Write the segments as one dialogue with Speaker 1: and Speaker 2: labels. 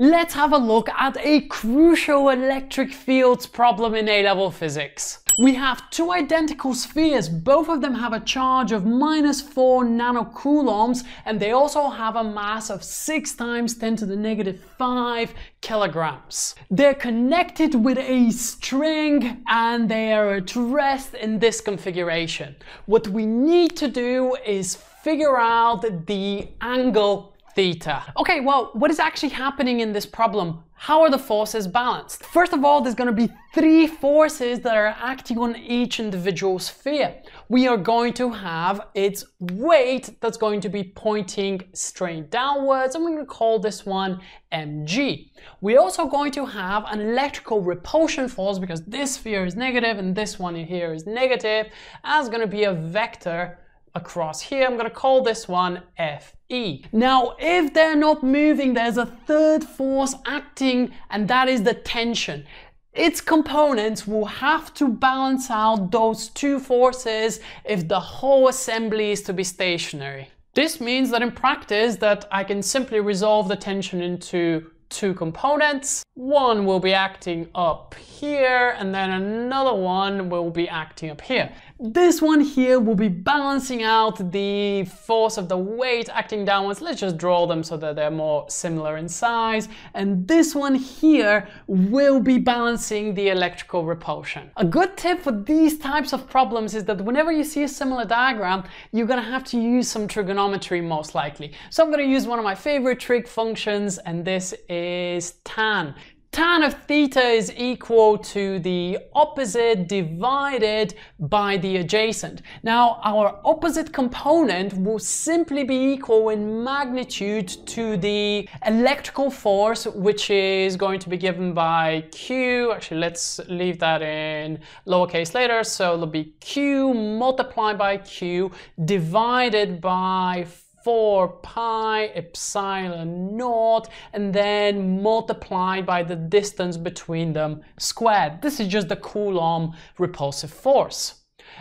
Speaker 1: Let's have a look at a crucial electric fields problem in A-level physics. We have two identical spheres, both of them have a charge of minus 4 nanocoulombs and they also have a mass of 6 times 10 to the negative 5 kilograms. They're connected with a string and they are at rest in this configuration. What we need to do is figure out the angle theta. Okay, well, what is actually happening in this problem? How are the forces balanced? First of all, there's going to be three forces that are acting on each individual sphere. We are going to have its weight that's going to be pointing straight downwards, and we're going to call this one mg. We're also going to have an electrical repulsion force because this sphere is negative and this one here is negative, as going to be a vector across here. I'm going to call this one Fe. Now, if they're not moving, there's a third force acting, and that is the tension. Its components will have to balance out those two forces if the whole assembly is to be stationary. This means that in practice that I can simply resolve the tension into two components. One will be acting up here and then another one will be acting up here. This one here will be balancing out the force of the weight acting downwards. Let's just draw them so that they're more similar in size. And this one here will be balancing the electrical repulsion. A good tip for these types of problems is that whenever you see a similar diagram, you're gonna have to use some trigonometry most likely. So I'm gonna use one of my favorite trig functions and this is tan tan of theta is equal to the opposite divided by the adjacent. Now, our opposite component will simply be equal in magnitude to the electrical force, which is going to be given by Q. Actually, let's leave that in lowercase later. So it'll be Q multiplied by Q divided by 4 pi epsilon naught and then multiplied by the distance between them squared. This is just the Coulomb repulsive force.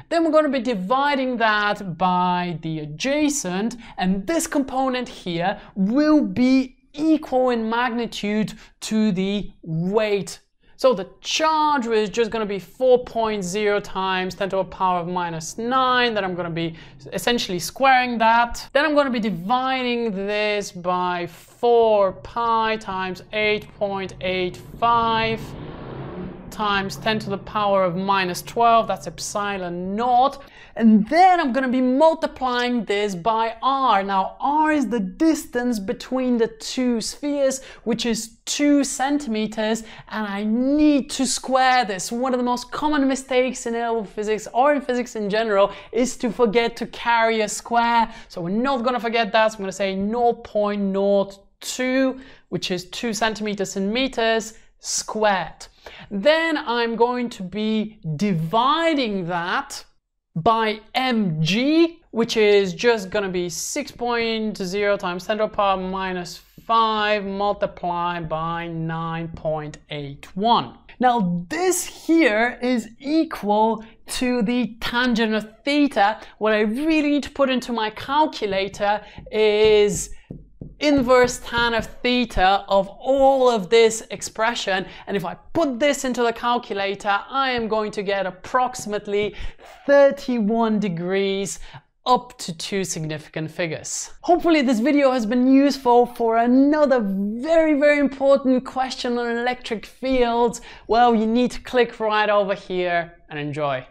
Speaker 1: Then we're going to be dividing that by the adjacent and this component here will be equal in magnitude to the weight so the charge is just going to be 4.0 times 10 to the power of minus 9. Then I'm going to be essentially squaring that. Then I'm going to be dividing this by 4 pi times 8.85 times 10 to the power of minus 12, that's epsilon naught. And then I'm gonna be multiplying this by r. Now r is the distance between the two spheres, which is two centimeters, and I need to square this. One of the most common mistakes in level physics or in physics in general is to forget to carry a square. So we're not gonna forget that. So I'm gonna say 0.02, which is two centimeters in meters, squared. Then I'm going to be dividing that by mg, which is just going to be 6.0 times 10 to the power minus 5 multiplied by 9.81. Now this here is equal to the tangent of theta. What I really need to put into my calculator is inverse tan of theta of all of this expression. And if I put this into the calculator, I am going to get approximately 31 degrees up to two significant figures. Hopefully this video has been useful for another very, very important question on electric fields. Well, you need to click right over here and enjoy.